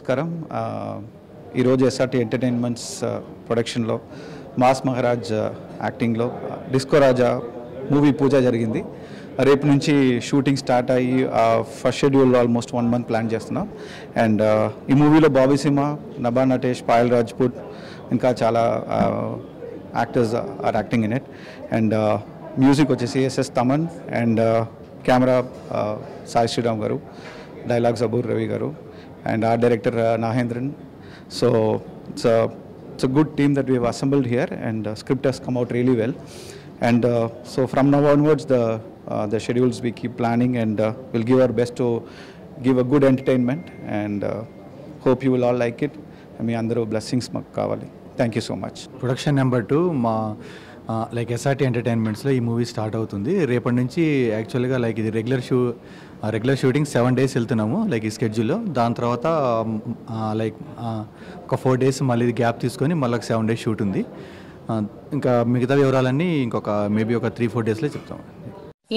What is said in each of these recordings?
నమస్కారం. ఈరోజు SRT entertainments ప్రొడక్షన్లో మాస్ మహారాజ్ యాక్టింగ్లో డిస్కో రాజా మూవీ పూజ జరిగింది. రేపు నుంచి షూటింగ్ స్టార్ట్ అయ్యి first schedule almost one month plan చేస్తున్నాం. అండ్ ఈ మూవీలో బాబీ సింహ నభా నటేష్ పాయల్ రాజ్పూట్ ఇంకా చాలా actors are acting in it and music వచ్చేసి SS Thaman and camera Sai Sriram garu dialogues Abburi Ravi గారు and art director Mahendran so it's it's a good team that we assembled here and script he's come out really well and so from now onwards the the schedules we keep planning and will give our best to give a good entertainment and hope you will all like it మీ అందరూ blessings మాకు కావాలి thank you so much production number two మా like SRT ఎంటర్టైన్మెంట్స్లో ఈ movie start అవుతుంది. రేపటి నుంచి యాక్చువల్గా like ఇది regular shoe regular shooting seven days వెళ్తున్నాము లైక్ ఈ స్కెడ్యూల్లో దాని తర్వాత లైక్ ఒక ఫోర్ డేస్ మళ్ళీ గ్యాప్ తీసుకొని మళ్ళీ ఒక సెవెన్ డేస్ షూట్ ఉంది. ఇంకా మిగతా వివరాలన్నీ ఇంకొక మేబీ ఒక త్రీ ఫోర్ డేస్లో చెప్తాం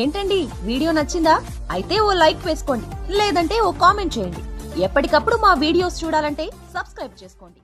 ఏంటండి? వీడియో నచ్చిందా? అయితే ఓ లైక్ వేసుకోండి. లేదంటే ఓ కామెంట్ చేయండి. ఎప్పటికప్పుడు మా వీడియోస్ చూడాలంటే సబ్స్క్రైబ్ చేసుకోండి.